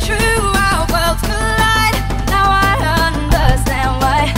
true, our worlds collide. Now I understand why.